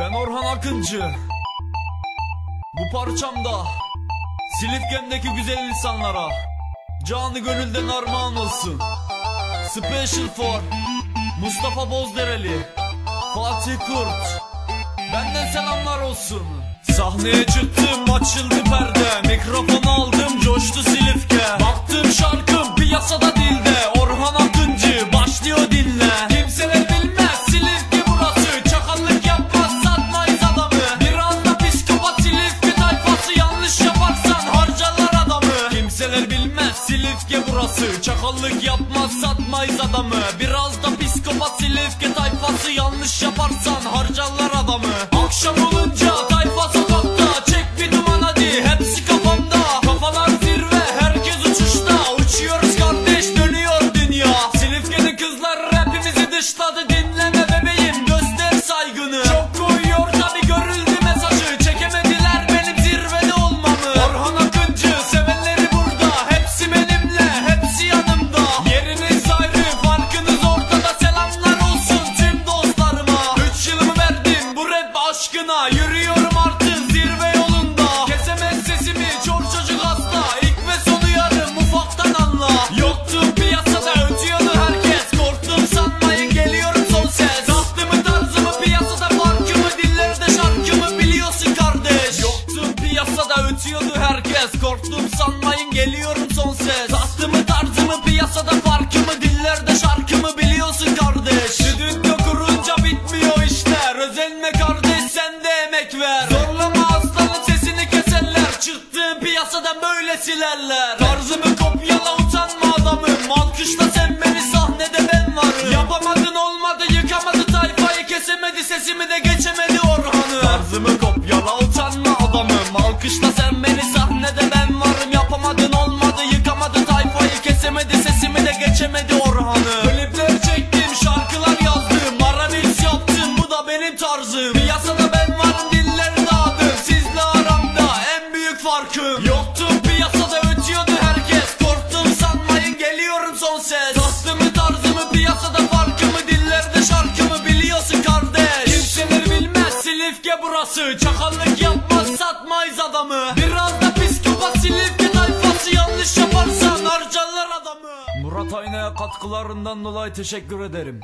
Ben Orhan Akıncı. Bu parçamda Silifke'ndeki güzel insanlara Canı gönülden armağan olsun. Special for Mustafa Bozdereli Fatih Kurt. Benden selamlar olsun. Sahneye çıktım açıldı Silifke burası. Çakallık yapmaz satmayız adamı. Biraz piyasada ötüyordu herkes. Korktum sanmayın geliyorum son ses. Tahtımı tarzımı piyasada farkımı Dillerde şarkımı biliyorsun kardeş. Stüdyo kurunca bitmiyor işler Özenme kardeş sen de emek ver. Zorlama aslanın sesini keserler. Çıktığın piyasadan böyle silerler. Tarzımı kopyala utanma adamım. Alkışla sen beni sahnede ben varım. Yapamadın olmadı yıkamadı tayfayı Kesemedi sesimi de geçemedi Orhan'ı Tarzımı kopyala Çakallık yapmaz satmayız adamı. Biraz da psikopat Silifke tayfası Yanlış yaparsan harcarlar adamı. Murat Ayna'ya katkılarından dolayı teşekkür ederim